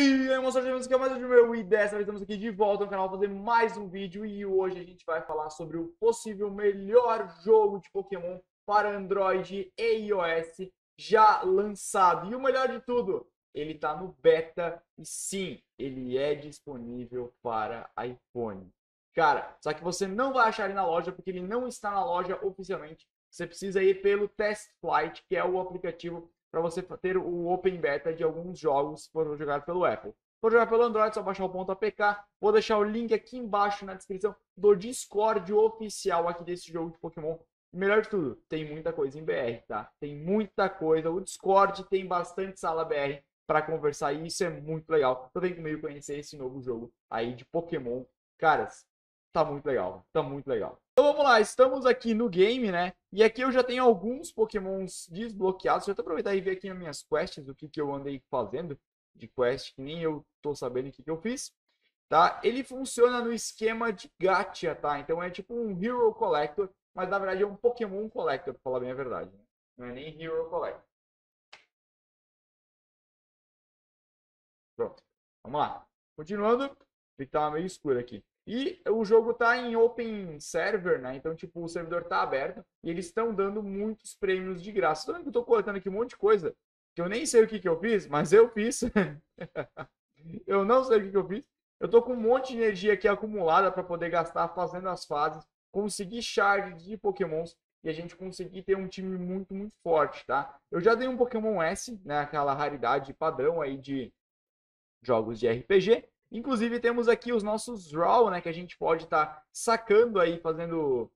E aí, moçada, que é mais um meu e dessa vez estamos aqui de volta no canal fazer mais um vídeo e hoje a gente vai falar sobre o possível melhor jogo de Pokémon para Android e iOS já lançado. E o melhor de tudo, ele está no beta e sim, ele é disponível para iPhone. Cara, só que você não vai achar ele na loja porque ele não está na loja oficialmente. Você precisa ir pelo Test Flight, que é o aplicativo para você ter o Open Beta de alguns jogos se for jogar pelo Apple. For jogar pelo Android, é só baixar o ponto APK. Vou deixar o link aqui embaixo na descrição do Discord oficial aqui desse jogo de Pokémon. melhor de tudo, tem muita coisa em BR, tá? Tem muita coisa. O Discord tem bastante sala BR para conversar e isso é muito legal. Então vem comigo conhecer esse novo jogo aí de Pokémon. Caras, tá muito legal, tá muito legal. Então vamos lá, estamos aqui no game, né? E aqui eu já tenho alguns pokémons desbloqueados. Deixa eu aproveitar e ver aqui nas minhas quests o que, que eu andei fazendo de quest, que nem eu tô sabendo o que, que eu fiz. Tá? Ele funciona no esquema de gacha, tá? Então é tipo um Hero Collector, mas na verdade é um Pokémon Collector, pra falar bem a verdade. Né? Não é nem Hero Collector. Pronto, vamos lá. Continuando, tá meio escuro aqui. E o jogo tá em open server, né? Então, tipo, o servidor tá aberto e eles estão dando muitos prêmios de graça. Tô vendo que eu tô coletando aqui um monte de coisa que eu nem sei o que, que eu fiz, mas eu fiz. eu não sei o que, que eu fiz. Eu tô com um monte de energia aqui acumulada para poder gastar fazendo as fases, conseguir charge de pokémons e a gente conseguir ter um time muito, muito forte, tá? Eu já dei um Pokémon S, né? Aquela raridade padrão aí de jogos de RPG. Inclusive temos aqui os nossos draw, né, que a gente pode estar tá sacando aí, fazendo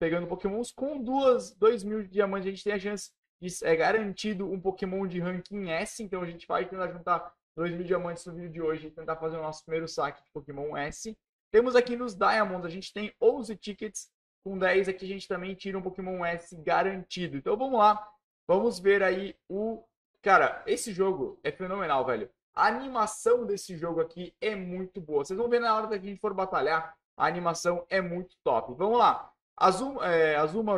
pegando pokémons com duas, dois mil diamantes, a gente tem a chance de é garantido um pokémon de ranking S, então a gente vai tentar juntar dois mil diamantes no vídeo de hoje e tentar fazer o nosso primeiro saque de pokémon S. Temos aqui nos Diamonds, a gente tem 11 tickets, com 10 aqui a gente também tira um pokémon S garantido. Então vamos lá, vamos ver aí o... Cara, esse jogo é fenomenal, velho. A animação desse jogo aqui é muito boa. Vocês vão ver na hora que a gente for batalhar, a animação é muito top. Vamos lá. Azuma, é, Azuma.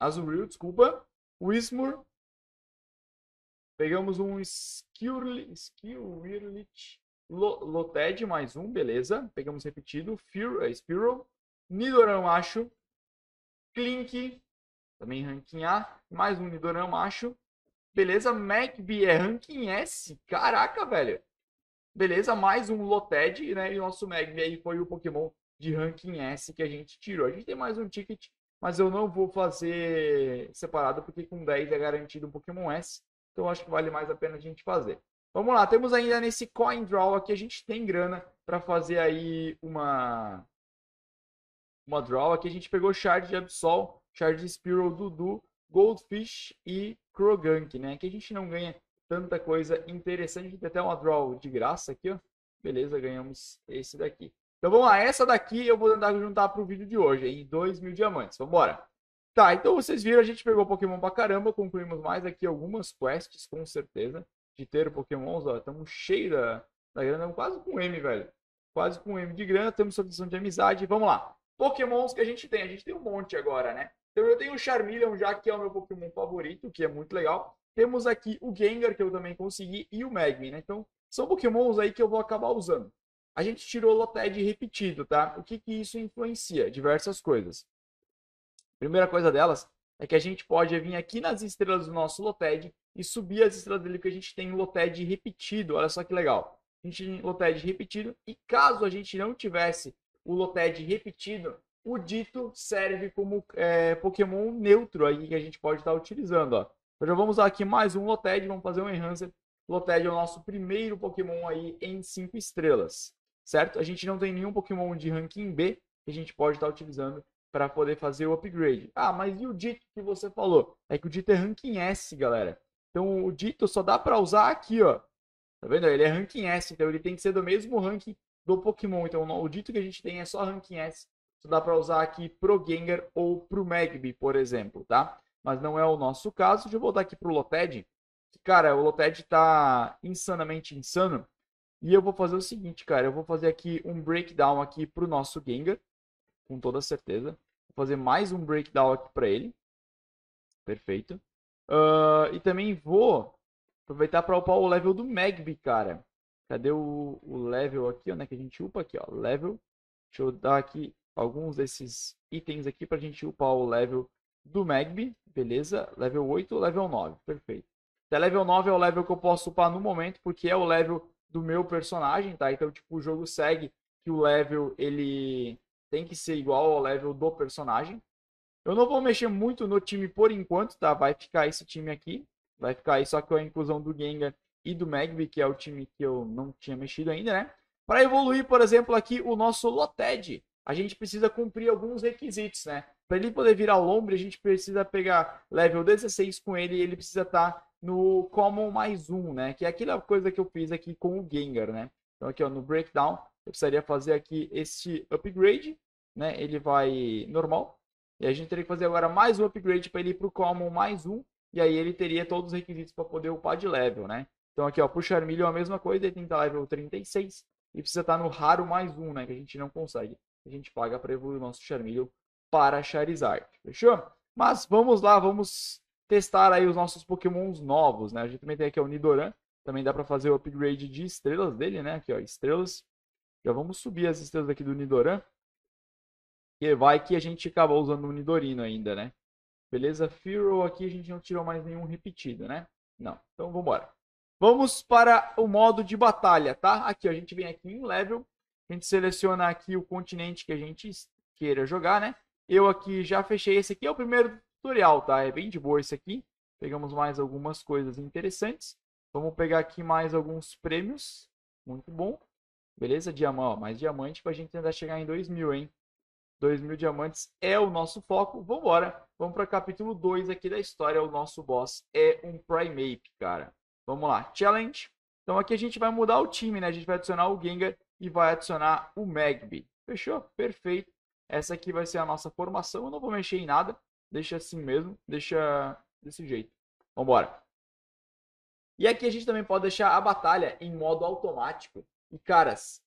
Azumarill, desculpa. Wismur. Pegamos um. Skirlit. Loted, mais um, beleza. Pegamos repetido. Fear, é, Spiral. Nidoran macho. Clink. Também ranking A. Mais um Nidoran macho. Beleza, é ranking S. Caraca, velho. Beleza, mais um Loted, né? E o nosso Magby aí foi o Pokémon de ranking S que a gente tirou. A gente tem mais um ticket, mas eu não vou fazer separado, porque com 10 é garantido um Pokémon S. Então acho que vale mais a pena a gente fazer. Vamos lá, temos ainda nesse Coin Draw aqui, a gente tem grana para fazer aí uma uma draw. Aqui a gente pegou Shard de Absol, Shard de Spiral Dudu, Goldfish e Krogank, né? Que a gente não ganha tanta coisa interessante. A gente tem até uma draw de graça aqui, ó. Beleza, ganhamos esse daqui. Então vamos lá, essa daqui eu vou tentar juntar para o vídeo de hoje, em 2 mil diamantes. Vamos. Tá, então vocês viram, a gente pegou Pokémon pra caramba, concluímos mais aqui algumas quests, com certeza, de ter Pokémons, ó, estamos cheios da, da grana, quase com M, velho. Quase com M de grana, temos solicitação de amizade, vamos lá. Pokémons que a gente tem, a gente tem um monte agora, né? Então eu tenho o Charmeleon já, que é o meu Pokémon favorito, que é muito legal. Temos aqui o Gengar, que eu também consegui, e o Magmi, né? Então, são Pokémons aí que eu vou acabar usando. A gente tirou o Loted repetido, tá? O que, que isso influencia? Diversas coisas. Primeira coisa delas é que a gente pode vir aqui nas estrelas do nosso Loted e subir as estrelas dele que a gente tem Loted repetido. Olha só que legal. A gente tem Loted repetido e caso a gente não tivesse o Loted repetido, o Dito serve como é, Pokémon neutro aí que a gente pode estar utilizando. Ó. Então já vamos usar aqui mais um Loted, vamos fazer um Enhancer. Loted é o nosso primeiro Pokémon aí em 5 estrelas, certo? A gente não tem nenhum Pokémon de ranking B que a gente pode estar utilizando para poder fazer o upgrade. Ah, mas e o Dito que você falou? É que o Dito é ranking S, galera. Então o Dito só dá para usar aqui, ó. Tá vendo? Ele é ranking S, então ele tem que ser do mesmo ranking do Pokémon. Então o Dito que a gente tem é só ranking S isso dá para usar aqui pro Gengar ou pro Magby, por exemplo, tá? Mas não é o nosso caso. Deixa eu voltar aqui pro Loted. Cara, o Loted tá insanamente insano. E eu vou fazer o seguinte, cara. Eu vou fazer aqui um breakdown aqui pro nosso Gengar. Com toda certeza. Vou fazer mais um breakdown aqui para ele. Perfeito. Uh, e também vou Aproveitar para upar o level do Magby, cara. Cadê o, o level aqui, ó, né? Que a gente upa aqui, ó. Level. Deixa eu dar aqui alguns desses itens aqui para a gente upar o level do Magby. Beleza? Level 8, level 9. Perfeito. Até level 9 é o level que eu posso upar no momento, porque é o level do meu personagem, tá? Então, tipo, o jogo segue que o level, ele tem que ser igual ao level do personagem. Eu não vou mexer muito no time por enquanto, tá? Vai ficar esse time aqui. Vai ficar aí só com a inclusão do Gengar e do Magby, que é o time que eu não tinha mexido ainda, né? Para evoluir, por exemplo, aqui o nosso Loted, a gente precisa cumprir alguns requisitos, né? Para ele poder virar Lombre, a gente precisa pegar level 16 com ele e ele precisa estar tá no Common mais um, né? Que é aquela coisa que eu fiz aqui com o Gengar, né? Então aqui ó, no Breakdown, eu precisaria fazer aqui este upgrade, né? Ele vai normal. E a gente teria que fazer agora mais um upgrade para ele ir para o Common mais um. E aí ele teria todos os requisitos para poder upar de level, né? Então aqui, ó, pro Charmeleon a mesma coisa, ele tem que estar level 36 e precisa estar no raro mais um, né? Que a gente não consegue. A gente paga para evoluir o nosso Charmeleon para Charizard, fechou? Mas vamos lá, vamos testar aí os nossos pokémons novos, né? A gente também tem aqui o Nidoran, também dá para fazer o upgrade de estrelas dele, né? Aqui, ó, estrelas. Já vamos subir as estrelas aqui do Nidoran. E vai que a gente acaba usando o Nidorino ainda, né? Beleza? Firo aqui a gente não tirou mais nenhum repetido, né? Não. Então vamos embora. Vamos para o modo de batalha, tá? Aqui, ó, a gente vem aqui em level, a gente seleciona aqui o continente que a gente queira jogar, né? Eu aqui já fechei esse aqui, é o primeiro tutorial, tá? É bem de boa esse aqui. Pegamos mais algumas coisas interessantes. Vamos pegar aqui mais alguns prêmios. Muito bom. Beleza? Diamante, ó, mais diamante para a gente tentar chegar em 2 mil, hein? 2 mil diamantes é o nosso foco. Vamos embora. Vamos para capítulo 2 aqui da história. O nosso boss é um Primeape, cara. Vamos lá, challenge. Então aqui a gente vai mudar o time, né? A gente vai adicionar o Gengar e vai adicionar o Magby. Fechou? Perfeito. Essa aqui vai ser a nossa formação. Eu não vou mexer em nada. Deixa assim mesmo. Deixa desse jeito. Vambora. E aqui a gente também pode deixar a batalha em modo automático. E, caras,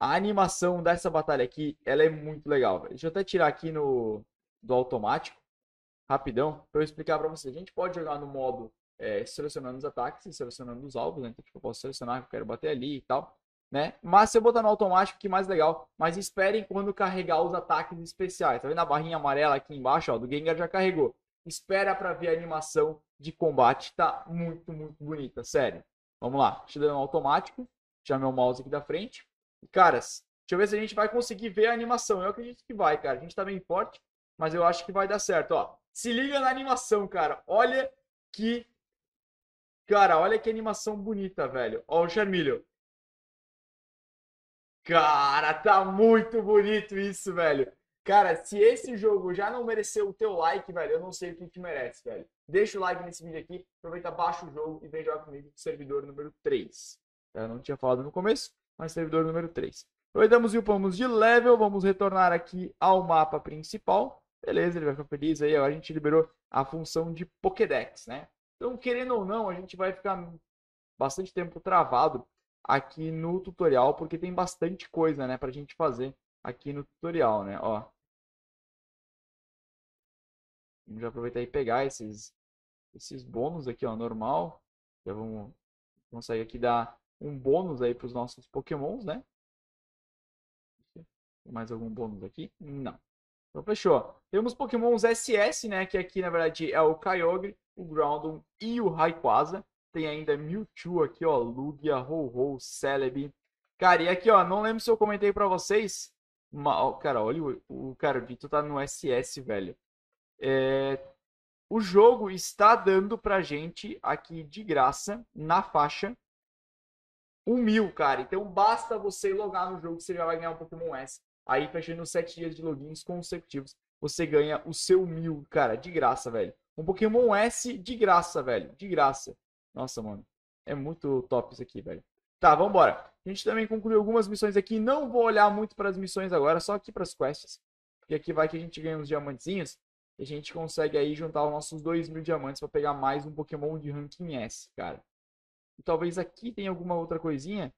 a animação dessa batalha aqui, ela é muito legal. Deixa eu até tirar aqui no do automático, rapidão, para eu explicar para vocês. A gente pode jogar no modo é, selecionando os ataques e selecionando os alvos, né? Então, tipo, eu posso selecionar que eu quero bater ali e tal, né? Mas se eu botar no automático, que mais legal. Mas esperem quando carregar os ataques especiais. Tá vendo a barrinha amarela aqui embaixo, ó, do Gengar já carregou. Espera para ver a animação de combate, tá muito, muito bonita, sério. Vamos lá, deixa eu dar no automático, tirar meu mouse aqui da frente. E, caras, deixa eu ver se a gente vai conseguir ver a animação. Eu acredito que vai, cara. A gente tá bem forte, mas eu acho que vai dar certo, ó. Se liga na animação, cara. Olha que Cara, olha que animação bonita, velho. Ó o Charmeleon. Cara, tá muito bonito isso, velho. Cara, se esse jogo já não mereceu o teu like, velho, eu não sei o que que merece, velho. Deixa o like nesse vídeo aqui, aproveita, baixa o jogo e vem jogar comigo no servidor número 3. Eu não tinha falado no começo, mas servidor número 3. Aproveitamos e upamos de level, vamos retornar aqui ao mapa principal. Beleza, ele vai ficar feliz aí, agora a gente liberou a função de Pokédex, né? Então, querendo ou não, a gente vai ficar bastante tempo travado aqui no tutorial, porque tem bastante coisa, né, pra gente fazer aqui no tutorial, né, ó. Vamos já aproveitar e pegar esses, esses bônus aqui, ó, normal. Já vamos conseguir aqui dar um bônus aí para os nossos pokémons, né? Mais algum bônus aqui? Não. Então, fechou. Temos pokémons SS, né, que aqui, na verdade, é o Kyogre o Groudon e o Rayquaza. Tem ainda Mewtwo aqui, ó, Lugia, Ho-Ho, Celebi. Cara, e aqui, ó, não lembro se eu comentei pra vocês. Mas, cara, olha, o, o cara, o Vitor tá no SS, velho. É, o jogo está dando pra gente aqui de graça, na faixa, um mil, cara. Então basta você logar no jogo que você já vai ganhar um Pokémon S. Aí, fechando 7 dias de logins consecutivos, você ganha o seu mil, cara, de graça, velho. Um Pokémon S de graça, velho. De graça. Nossa, mano. É muito top isso aqui, velho. Tá, vambora. A gente também concluiu algumas missões aqui. Não vou olhar muito para as missões agora, só aqui para as quests. Porque aqui vai que a gente ganha uns diamantezinhos. E a gente consegue aí juntar os nossos 2 mil diamantes para pegar mais um Pokémon de ranking S, cara. E talvez aqui tenha alguma outra coisinha.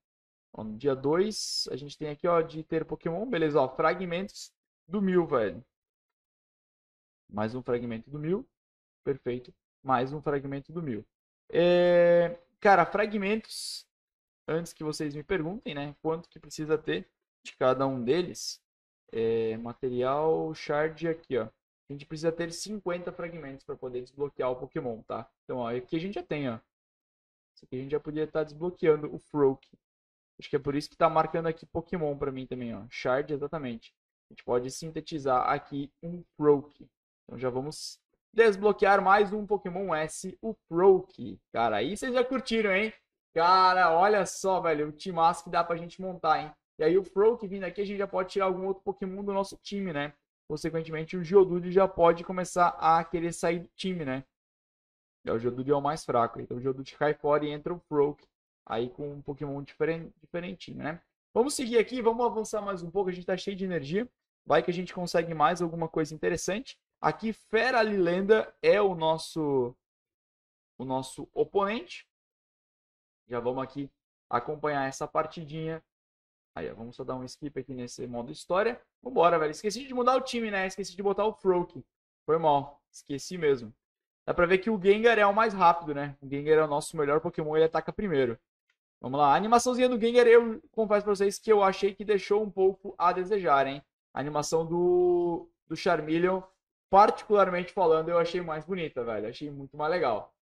Ó, no dia 2, a gente tem aqui, ó, de ter Pokémon. Beleza, ó, fragmentos do mil, velho. Mais um fragmento do mil perfeito, mais um fragmento do mil. É... cara, fragmentos, antes que vocês me perguntem, né? Quanto que precisa ter de cada um deles. É, material shard aqui, ó. A gente precisa ter 50 fragmentos para poder desbloquear o Pokémon, tá? Então, ó, aqui a gente já tem, ó. Isso aqui a gente já podia estar tá desbloqueando o Froak. Acho que é por isso que está marcando aqui Pokémon para mim também, ó. Shard, exatamente. A gente pode sintetizar aqui um Froak. Então já vamos desbloquear mais um Pokémon S, o Froak. Cara, aí vocês já curtiram, hein? Cara, olha só, velho, o timaço que dá pra gente montar, hein? E aí o Froak vindo aqui, a gente já pode tirar algum outro Pokémon do nosso time, né? Consequentemente, o Geodude já pode começar a querer sair do time, né? É, o Geodude é o mais fraco. Então o Geodude cai fora e entra o Froak. Aí com um Pokémon diferente, diferentinho, né? Vamos seguir aqui, vamos avançar mais um pouco. A gente tá cheio de energia. Vai que a gente consegue mais alguma coisa interessante. Aqui, Fera Lilenda é o nosso, o nosso oponente. Já vamos aqui acompanhar essa partidinha. Aí, ó, vamos só dar um skip aqui nesse modo história. Vambora, velho. Esqueci de mudar o time, né? Esqueci de botar o Froak. Foi mal. Esqueci mesmo. Dá pra ver que o Gengar é o mais rápido, né? O Gengar é o nosso melhor Pokémon, ele ataca primeiro. Vamos lá. A animaçãozinha do Gengar, eu confesso pra vocês que eu achei que deixou um pouco a desejar, hein? A animação do, do Charmeleon, particularmente falando, eu achei mais bonita, velho. Achei muito mais legal.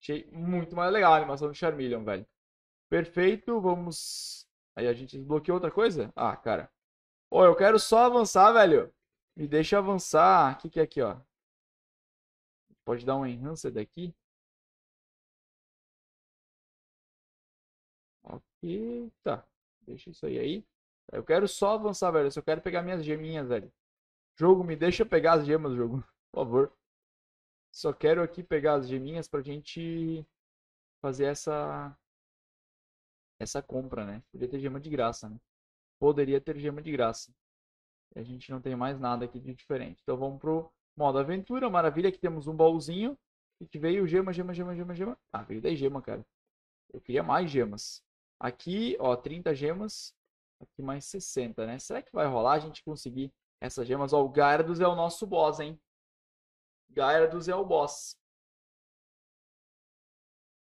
Achei muito mais legal a animação do Charmeleon, velho. Perfeito, vamos... Aí a gente desbloqueou outra coisa? Ah, cara. Ô, eu quero só avançar, velho. Me deixa avançar. O que, que é aqui, ó? Pode dar um enhancer daqui. Ok, tá. Deixa isso aí aí. Eu quero só avançar, velho. Eu só quero pegar minhas geminhas, velho. Jogo, me deixa pegar as gemas, jogo. Por favor. Só quero aqui pegar as geminhas pra gente fazer essa essa compra, né? Podia ter gema de graça, né? Poderia ter gema de graça. E a gente não tem mais nada aqui de diferente. Então vamos pro modo aventura. Maravilha que temos um baúzinho. E que veio gema, gema, gema, gema, gema. Ah, veio 10 gema, cara. Eu queria mais gemas. Aqui, ó, 30 gemas. Aqui mais 60, né? Será que vai rolar a gente conseguir essas gemas? Ó, o Gyarados é o nosso boss, hein? Gyarados é o boss.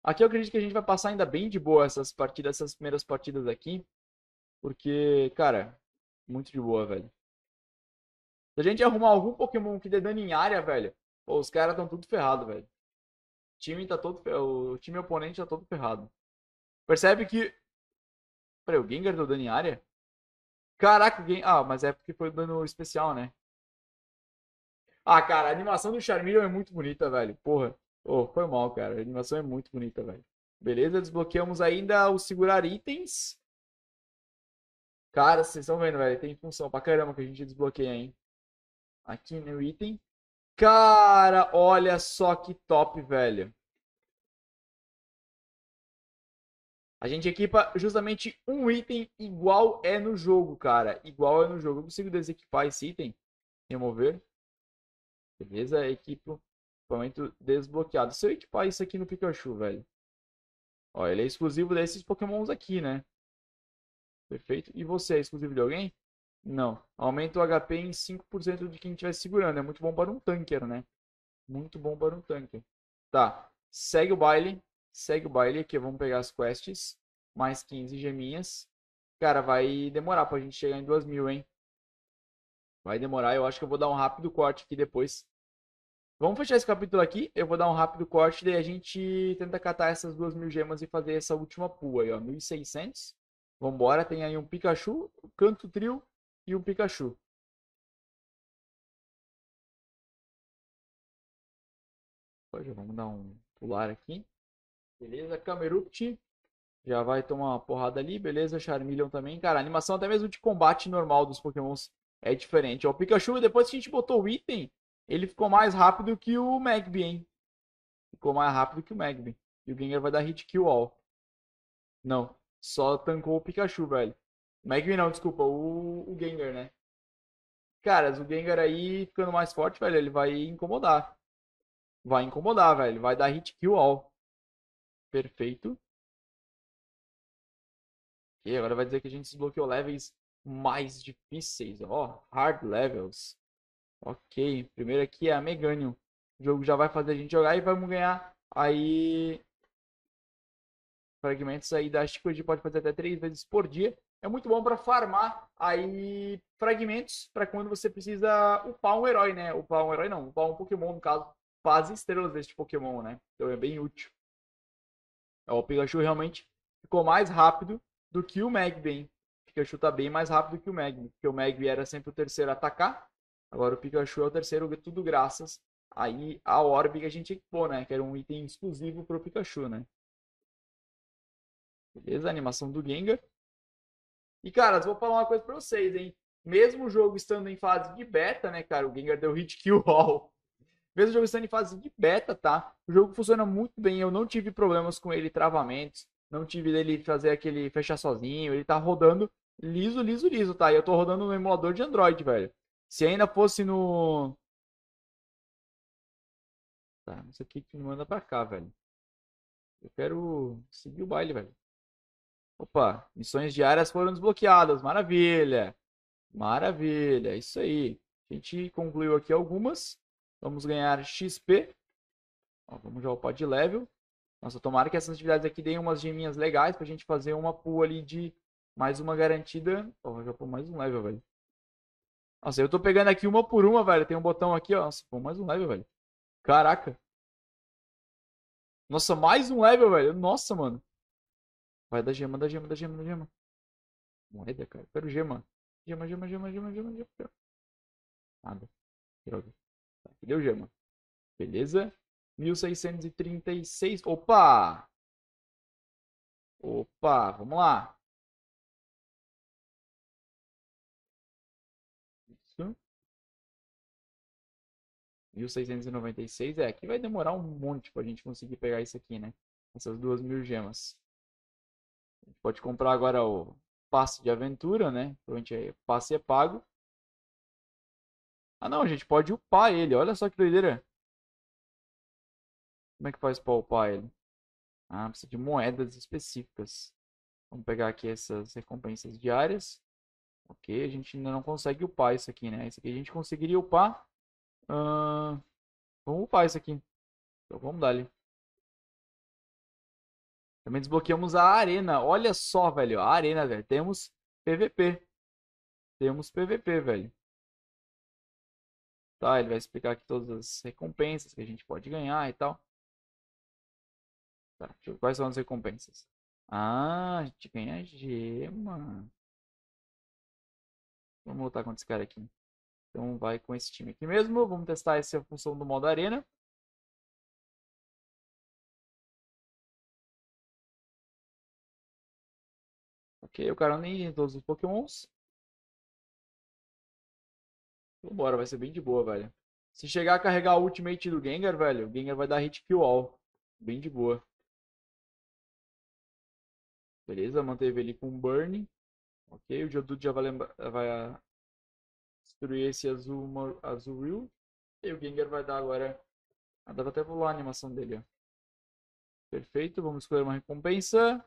Aqui eu acredito que a gente vai passar ainda bem de boa essas partidas, essas primeiras partidas aqui. Porque, cara, muito de boa, velho. Se a gente arrumar algum Pokémon que dê dano em área, velho, pô, os caras estão tudo ferrado, velho. O time tá todo O time oponente tá todo ferrado. Percebe que. Peraí, o Gengar deu dano em área? Caraca, Gengar. Ah, mas é porque foi dano especial, né? Ah, cara, a animação do Charmeleon é muito bonita, velho. Porra. Oh, foi mal, cara. A animação é muito bonita, velho. Beleza, desbloqueamos ainda o segurar itens. Cara, vocês estão vendo, velho. Tem função pra caramba que a gente desbloqueia, hein? Aqui no item. Cara, olha só que top, velho. A gente equipa justamente um item igual é no jogo, cara. Igual é no jogo. Eu consigo desequipar esse item. Remover. Beleza, equipo Equipamento desbloqueado. Se eu equipar isso aqui no Pikachu, velho. Ó, ele é exclusivo desses pokémons aqui, né? Perfeito. E você é exclusivo de alguém? Não. Aumenta o HP em 5% de quem estiver segurando. É muito bom para um tanker, né? Muito bom para um tanker. Tá. Segue o baile. Segue o baile aqui. Vamos pegar as quests. Mais 15 geminhas. Cara, vai demorar pra gente chegar em 2 mil, hein? Vai demorar. Eu acho que eu vou dar um rápido corte aqui depois Vamos fechar esse capítulo aqui. Eu vou dar um rápido corte, daí a gente tenta catar essas duas mil gemas e fazer essa última pool aí, ó. 1600. Vambora, tem aí um Pikachu, um Canto Trio e um Pikachu. Já vamos dar um pular aqui. Beleza, Camerupt. Já vai tomar uma porrada ali. Beleza, Charmeleon também. Cara, a animação até mesmo de combate normal dos pokémons é diferente. Ó, o Pikachu, depois que a gente botou o item, ele ficou mais rápido que o Magby, hein? Ficou mais rápido que o Magby. E o Gengar vai dar hit kill all. Não, só tancou o Pikachu, velho. Magby não, desculpa, o, o Gengar, né? Caras, o Gengar aí ficando mais forte, velho, ele vai incomodar. Vai incomodar, velho. Vai dar hit kill all. Perfeito. E agora vai dizer que a gente desbloqueou levels mais difíceis, ó. Hard levels. Ok, primeiro aqui é a Meganium. O jogo já vai fazer a gente jogar e vamos ganhar aí fragmentos aí da Chicoji pode fazer até três vezes por dia. É muito bom para farmar aí fragmentos para quando você precisa upar um herói, né? Upar um herói não, upar um Pokémon, no caso, fase estrelas deste Pokémon, né? Então é bem útil. O Pikachu realmente ficou mais rápido do que o Magby. O Pikachu tá bem mais rápido que o Magby, porque o Magby era sempre o terceiro a atacar. Agora o Pikachu é o terceiro, tudo graças aí a Orb que a gente equipou, né? Que era um item exclusivo pro Pikachu, né? Beleza? Animação do Gengar. E, cara, vou falar uma coisa pra vocês, hein? Mesmo o jogo estando em fase de beta, né, cara? O Gengar deu hit kill all. Mesmo o jogo estando em fase de beta, tá? O jogo funciona muito bem. Eu não tive problemas com ele, travamentos. Não tive dele fazer aquele fechar sozinho. Ele tá rodando liso, liso, liso, tá? E eu tô rodando no emulador de Android, velho. Se ainda fosse no. Tá, não sei o que me manda pra cá, velho. Eu quero seguir o baile, velho. Opa, missões diárias foram desbloqueadas. Maravilha. Maravilha, isso aí. A gente concluiu aqui algumas. Vamos ganhar XP. Ó, vamos já upar de level. Nossa, tomara que essas atividades aqui deem umas geminhas legais pra gente fazer uma pool ali de mais uma garantida. Ó, já pôr mais um level, velho. Nossa, eu tô pegando aqui uma por uma, velho. Tem um botão aqui, ó. Nossa, pô, mais um level, velho. Caraca. Nossa, mais um level, velho. Nossa, mano. Vai da gema, da gema, da gema, da gema. Moeda, cara. Quero gema. Gema, gema, gema, gema, gema, gema. Nada. Droga. Tá, aqui deu gema. Beleza. 1636. Opa! Opa, vamos lá. Isso. 1696. É, aqui vai demorar um monte pra gente conseguir pegar isso aqui, né? Essas duas mil gemas. A gente pode comprar agora o passe de aventura, né? Provavelmente o passe é pago. Ah não, a gente pode upar ele. Olha só que doideira. Como é que faz para upar ele? Ah, precisa de moedas específicas. Vamos pegar aqui essas recompensas diárias. Ok, a gente ainda não consegue upar isso aqui, né? Isso aqui a gente conseguiria upar. Uh... Vamos upar isso aqui. Então vamos dar ali. Também desbloqueamos a arena. Olha só, velho. A arena, velho. Temos PVP. Temos PVP, velho. Tá, ele vai explicar aqui todas as recompensas que a gente pode ganhar e tal. Tá, quais são as recompensas? Ah, a gente ganha gema. Vamos lutar contra esse cara aqui. Então vai com esse time aqui mesmo. Vamos testar essa função do modo arena. Ok, o cara nem todos os pokémons. Vambora, vai ser bem de boa, velho. Se chegar a carregar o ultimate do Gengar, velho, o Gengar vai dar hit kill all. Bem de boa. Beleza, manteve ele com burn. Ok, o Geodude já vai, vai destruir esse azul, azul Real. E o Gengar vai dar agora... Ah, pra até pular a animação dele, ó. Perfeito, vamos escolher uma recompensa.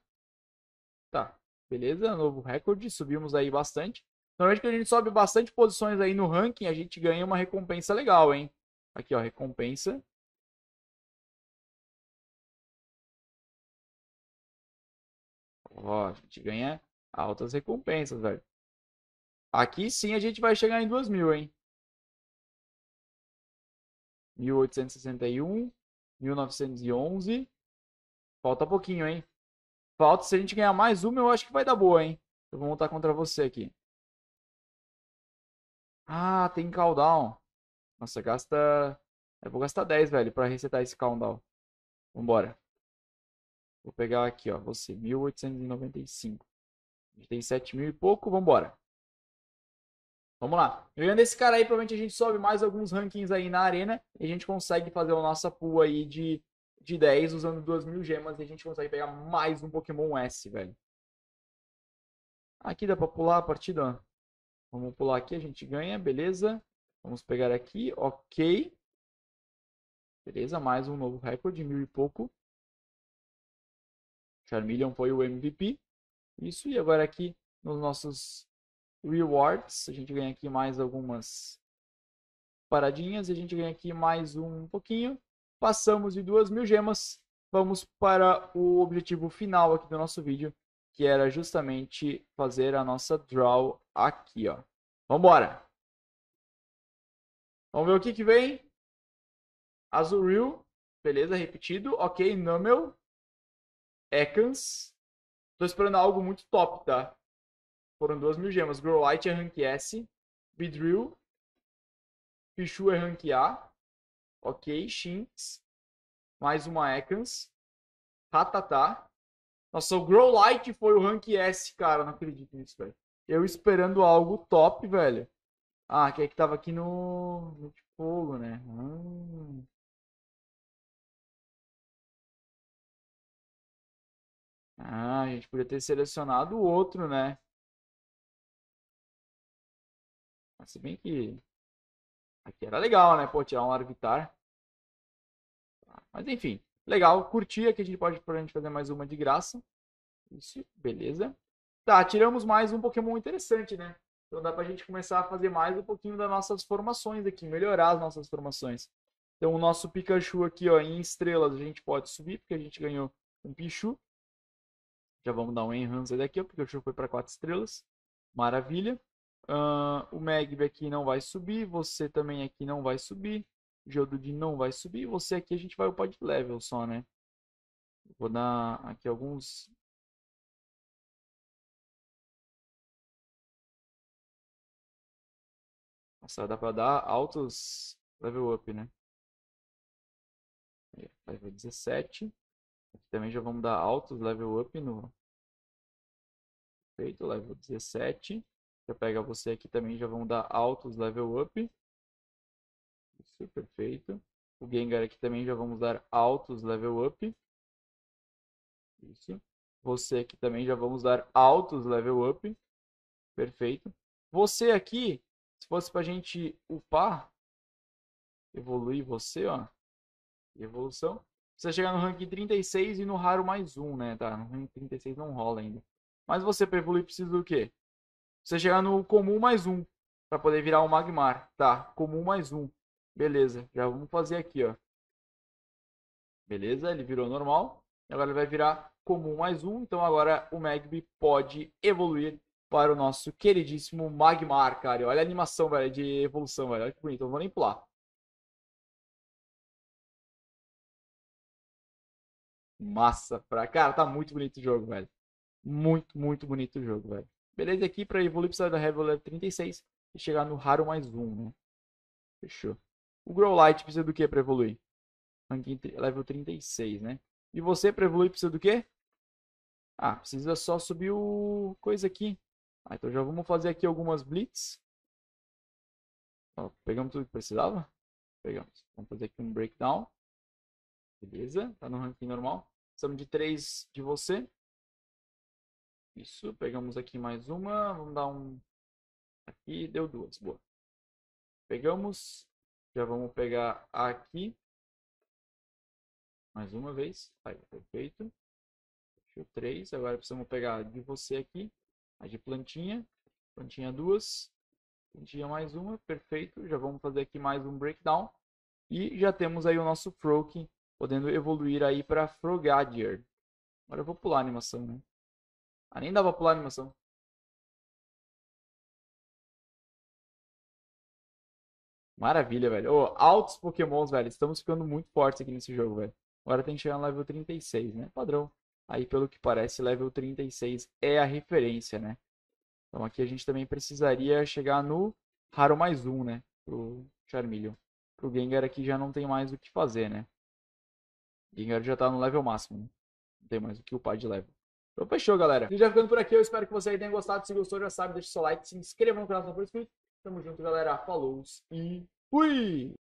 Tá, beleza, novo recorde, subimos aí bastante. Normalmente quando a gente sobe bastante posições aí no ranking, a gente ganha uma recompensa legal, hein? Aqui, ó, recompensa. Ó, a gente ganha altas recompensas, velho. Aqui sim a gente vai chegar em 2 mil, hein? 1861, 1911. Falta pouquinho, hein? Falta, se a gente ganhar mais uma, eu acho que vai dar boa, hein? Eu vou montar contra você aqui. Ah, tem cooldown. Nossa, gasta... Eu vou gastar 10, velho, pra resetar esse cooldown. Vambora. Vou pegar aqui, ó, você, 1895. A gente tem 7 mil e pouco, vambora. Vamos lá. Ganhando esse cara aí, provavelmente a gente sobe mais alguns rankings aí na arena e a gente consegue fazer a nossa pool aí de, de 10 usando 2 mil gemas e a gente consegue pegar mais um Pokémon S, velho. Aqui dá pra pular a partida, Vamos pular aqui, a gente ganha, beleza. Vamos pegar aqui, ok. Beleza, mais um novo recorde, mil e pouco. Charmeleon foi o MVP. Isso, e agora aqui nos nossos rewards, a gente ganha aqui mais algumas paradinhas. E a gente ganha aqui mais um pouquinho. Passamos de duas mil gemas. vamos para o objetivo final aqui do nosso vídeo, que era justamente fazer a nossa draw aqui, ó. Vambora! Vamos ver o que que vem. Azuril, beleza, repetido. Ok, Numel, Ekans. Tô esperando algo muito top, tá? Foram duas mil gemas. Growlite é rank S. Beedrill. Pichu é rank A. Ok, Shinx. Mais uma Ekans. Ratatá. Nossa, o Growlite foi o rank S, cara. Não acredito nisso, velho. Eu esperando algo top, velho. Ah, que é que tava aqui no, no fogo, né? Hum. Ah, a gente podia ter selecionado o outro, né? Mas se bem que aqui era legal, né? Pô, tirar um Larvitar. Mas enfim, legal. Curti aqui a gente pode pra gente fazer mais uma de graça. Isso, beleza. Tá, tiramos mais um Pokémon interessante, né? Então dá pra gente começar a fazer mais um pouquinho das nossas formações aqui, melhorar as nossas formações. Então o nosso Pikachu aqui, ó, em estrelas, a gente pode subir, porque a gente ganhou um Pichu. Já vamos dar um enhance daqui, ó, o Pikachu foi para 4 estrelas. Maravilha. Uh, o Magby aqui não vai subir, você também aqui não vai subir. Geodude não vai subir, você aqui a gente vai upar de level só, né? Vou dar aqui alguns Nossa, dá pra dar altos level up, né? Level 17. Aqui também já vamos dar altos level up no... Perfeito, level 17. Já pega você aqui também, já vamos dar altos level up. Isso, perfeito. O Gengar aqui também já vamos dar altos level up. Isso. Você aqui também já vamos dar altos level up. Perfeito. Você aqui se fosse pra gente upar, evoluir você, ó. Evolução. Você chegar no rank 36 e no raro mais um, né? Tá, no rank 36 não rola ainda. Mas você pra evoluir precisa do quê? Você chegar no comum mais um. Pra poder virar o um Magmar. Tá, comum mais um. Beleza, já vamos fazer aqui, ó. Beleza, ele virou normal. Agora ele vai virar comum mais um. Então agora o Magby pode evoluir para o nosso queridíssimo Magmar, cara. Olha a animação, velho, de evolução, velho. Olha que bonito. Eu vou nem pular. Massa. Pra... Cara, tá muito bonito o jogo, velho. Muito, muito bonito o jogo, velho. Beleza, aqui pra evoluir precisa da level 36 e chegar no raro mais um, né? Fechou. O Growlite precisa do que pra evoluir? Level 36, né? E você pra evoluir precisa do que? Ah, precisa só subir o coisa aqui. Ah, então já vamos fazer aqui algumas blitz. Ó, pegamos tudo que precisava? Pegamos. Vamos fazer aqui um breakdown. Beleza, tá no ranking normal. Precisamos de três de você. Isso, pegamos aqui mais uma. Vamos dar um... Aqui, deu duas, boa. Pegamos. Já vamos pegar aqui. Mais uma vez. Aí, perfeito. Três. Agora precisamos pegar de você aqui. A de plantinha. Plantinha duas. Plantinha mais uma. Perfeito. Já vamos fazer aqui mais um breakdown. E já temos aí o nosso Froak podendo evoluir aí para Frogadier. Agora eu vou pular a animação, né? Ah, nem dá pra pular a animação. Maravilha, velho. Oh, altos pokémons, velho. Estamos ficando muito fortes aqui nesse jogo, velho. Agora tem que chegar no level 36, né? Padrão. Aí, pelo que parece, level 36 é a referência, né? Então aqui a gente também precisaria chegar no raro mais um, né? Pro Charmeleon. Pro Gengar aqui já não tem mais o que fazer, né? O Gengar já tá no level máximo, né? Não tem mais o que upar de level. Então fechou, galera. E já ficando por aqui, eu espero que você tenha gostado. Se gostou, já sabe, deixa seu like, se inscreva no canal se não for inscrito. Tamo junto, galera. Falou e fui!